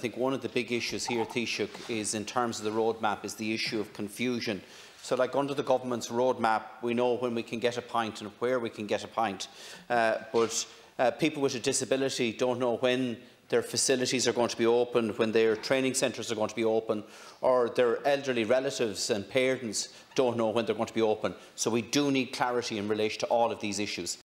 I think one of the big issues here, Taoiseach, is in terms of the roadmap, is the issue of confusion. So, like under the government's roadmap, we know when we can get a pint and where we can get a pint, uh, but uh, people with a disability don't know when their facilities are going to be open, when their training centres are going to be open, or their elderly relatives and parents don't know when they're going to be open. So we do need clarity in relation to all of these issues.